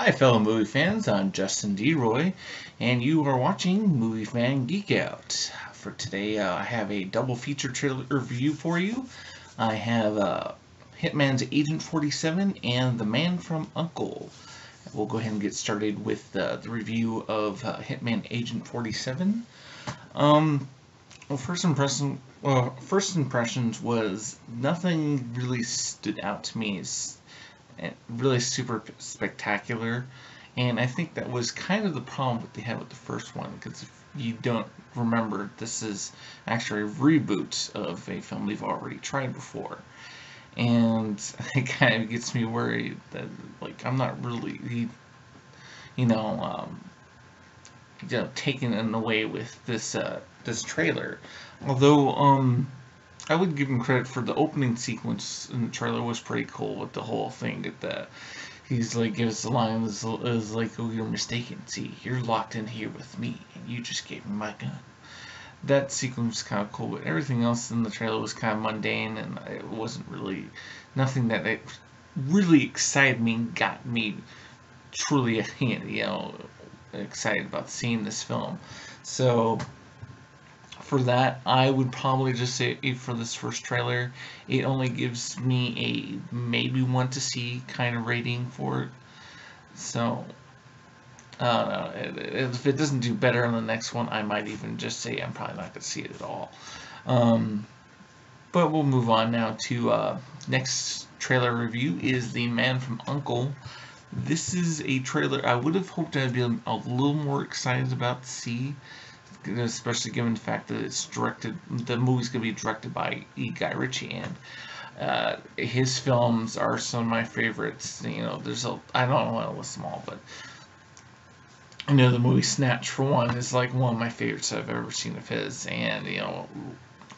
Hi, fellow movie fans. I'm Justin DeRoy, and you are watching Movie Fan Geek Out. For today, uh, I have a double feature trailer review for you. I have uh, Hitman's Agent 47 and The Man from Uncle. We'll go ahead and get started with uh, the review of uh, Hitman Agent 47. Um, well, first impression, well, first impressions was nothing really stood out to me as really super spectacular. And I think that was kind of the problem that they had with the first one, because if you don't remember, this is actually a reboot of a film they've already tried before. And it kind of gets me worried that, like, I'm not really, you know, um, you know, taken in away with this, uh, this trailer. Although, um, I would give him credit for the opening sequence in the trailer was pretty cool with the whole thing at the he's like gives the line is, is like oh you're mistaken. See you're locked in here with me and you just gave me my gun. That sequence was kind of cool but everything else in the trailer was kind of mundane and it wasn't really nothing that it really excited me and got me truly you know excited about seeing this film. So for that, I would probably just say for this first trailer, it only gives me a maybe want to see kind of rating for it. So, uh, if it doesn't do better on the next one, I might even just say I'm probably not going to see it at all. Um, but we'll move on now to uh, next trailer review is The Man from Uncle. This is a trailer I would have hoped I'd be a little more excited about to see especially given the fact that it's directed, the movie's going to be directed by E. Guy Ritchie, and uh, his films are some of my favorites. You know, there's a, I don't want to list them all, but you know, the movie Snatch, for one, is like one of my favorites I've ever seen of his, and you know,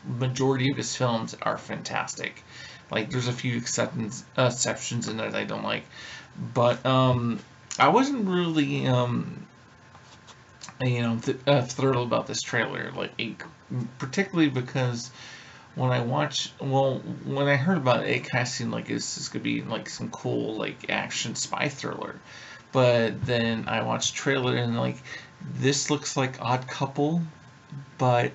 majority of his films are fantastic. Like, there's a few exceptions, exceptions in there that I don't like, but um, I wasn't really um, you know, th- uh, thrilled about this trailer, like particularly because when I watch, well, when I heard about it, it kind of seemed like this is gonna be like some cool like action spy thriller, but then I watched trailer and like this looks like Odd Couple, but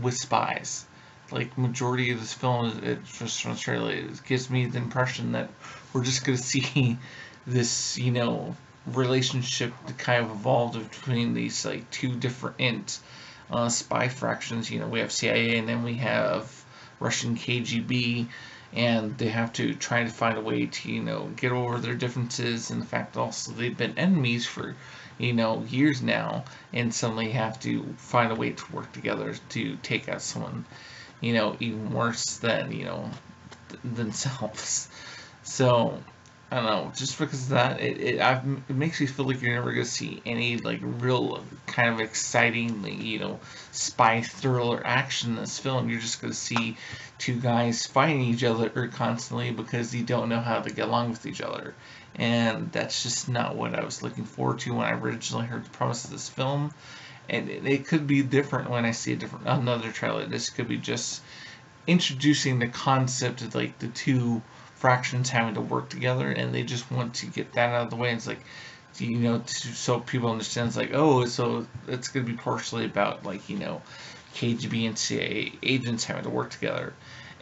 with spies. Like majority of this film, it just from trailer, it gives me the impression that we're just gonna see this, you know, relationship that kind of evolved between these like two different uh, spy fractions. You know, we have CIA and then we have Russian KGB, and they have to try to find a way to you know get over their differences and the fact also they've been enemies for you know years now, and suddenly have to find a way to work together to take out someone you know even worse than you know th- themselves. So I don't know, just because of that, it, it, it makes me feel like you're never going to see any, like, real kind of exciting, like, you know, spy thriller action in this film. You're just going to see two guys fighting each other constantly because you don't know how to get along with each other. And that's just not what I was looking forward to when I originally heard the premise of this film. And it, it could be different when I see a different another trailer. This could be just introducing the concept of, like, the two fractions having to work together, and they just want to get that out of the way. It's like, you know, to, so people understand. It's like, oh, so it's going to be partially about like you know, KGB and CIA agents having to work together,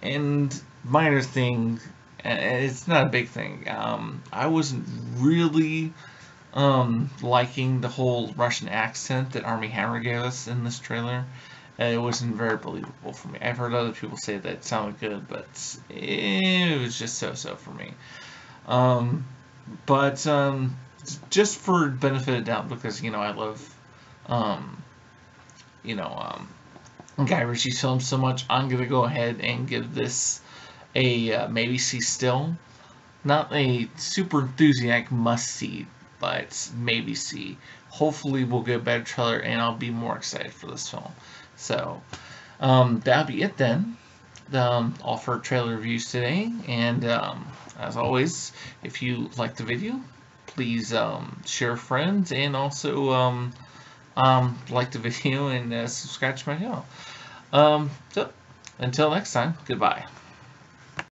and minor thing, it's not a big thing. Um, I wasn't really um, liking the whole Russian accent that Armie Hammer gave us in this trailer it wasn't very believable for me. I've heard other people say that it sounded good, but it was just so-so for me. Um, but um, just for benefit of doubt, because you know I love, um, you know, um, Guy Ritchie's films so much, I'm gonna go ahead and give this a uh, maybe see still, not a super enthusiastic must see, but maybe see. Hopefully, we'll get a better trailer, and I'll be more excited for this film. So um, that'll be it then. Um, all for trailer reviews today. And um, as always, if you like the video, please um, share friends and also um, um, like the video and uh, subscribe to my channel. so until next time, goodbye.